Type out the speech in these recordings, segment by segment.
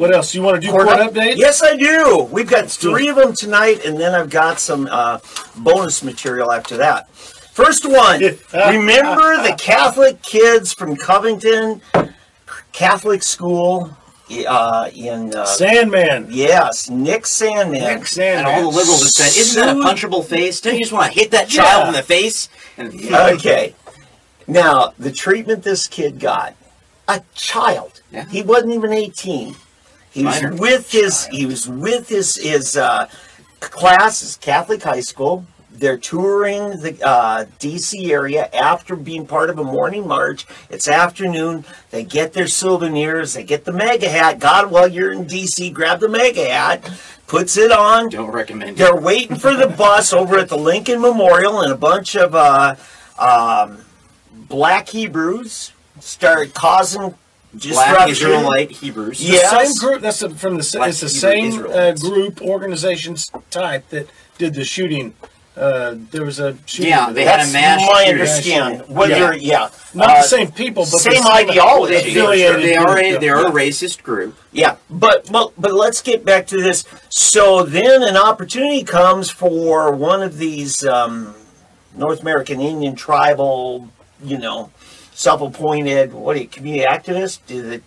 What else? You want to do Court court up- updates? Yes, I do. We've got three of them tonight, and then I've got some uh, bonus material after that. First one. remember the Catholic kids from Covington Catholic School uh, in uh, Sandman. yes, Nick Sandman. Nick Sandman. And all the liberals have said, "Isn't that a punchable face? Don't you just want to hit that child in the face?" And Okay. Now, the treatment this kid got, a child. Yeah. He wasn't even 18. He was Minor. with his he was with his his uh, class, his Catholic high school. They're touring the uh, DC area after being part of a morning march. It's afternoon. They get their souvenirs. They get the MAGA hat. God, while you're in DC, grab the MAGA hat, puts it on. don't recommend. They're waiting for the bus over at the Lincoln Memorial, and a bunch of uh, um, black Hebrews start causing Black disruption. Israelite Hebrews. The Yeah. same group. That's the, from the. Black It's the Hebrew same uh, group organization type that did the shooting. Uh, there was a shooting. Yeah, they had a That's mass my shooting. understanding. Whether, yeah, not Uh, the same people, but same the ideology. They, affiliated they are a, group, they yeah. are a racist group. Yeah, but but but let's get back to this. So then an opportunity comes for one of these um, North American Indian tribal, you know, self-appointed what are you, community activists? Do the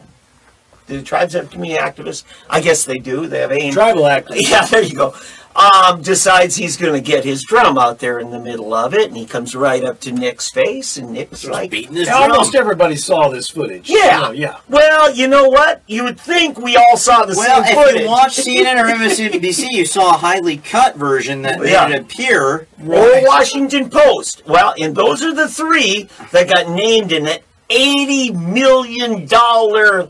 do tribes have community activists? I guess they do. They have AIM. Tribal activists. Yeah, there you go. Um, decides he's going to get his drum out there in the middle of it, and he comes right up to Nick's face, and Nick's like, beating his drum. Almost everybody saw this footage. Yeah, oh, yeah. Well, you know what? You would think we all saw the well, same footage. Well, if you watched CNN or MSNBC, you saw a highly cut version that yeah. made it appear. Right. Or Washington Post. Well, and those are the three that got named in it $80 million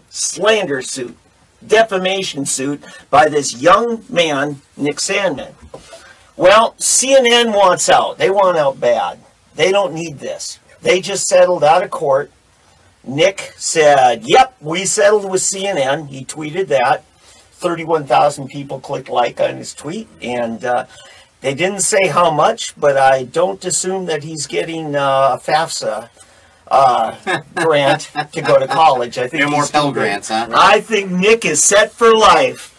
slander suit, defamation suit by this young man, Nick Sandman. Well, CNN wants out. They want out bad. They don't need this. They just settled out of court. Nick said, Yep, we settled with CNN. He tweeted that. 31,000 people clicked like on his tweet. And uh, they didn't say how much, but I don't assume that he's getting uh, FAFSA uh, grant to go to college. I think No more Pell. Grants, huh? I think Nick is set for life.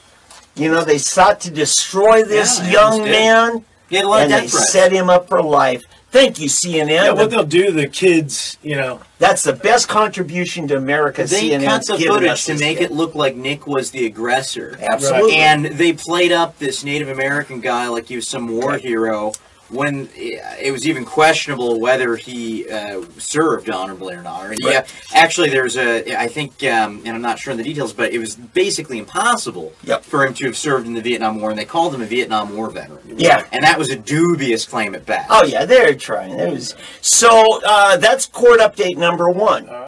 You know, they sought to destroy this Yeah, young man, He had a lot and of they threats. set him up for life. Thank you, CNN. Yeah, what they'll do, the kids, you know, that's the best contribution to America They CNN's cut the footage to make year. it look like Nick was the aggressor. Absolutely. And they played up this Native American guy like he was some war Okay. hero when it was even questionable whether he uh, served honorably or not. Or he, Right. uh, actually, there's a, I think, um, and I'm not sure in the details, but it was basically impossible Yep. for him to have served in the Vietnam War, and they called him a Vietnam War veteran. Yeah. And that was a dubious claim at best. Oh yeah, they're trying. It was so. Uh, that's court update number one. all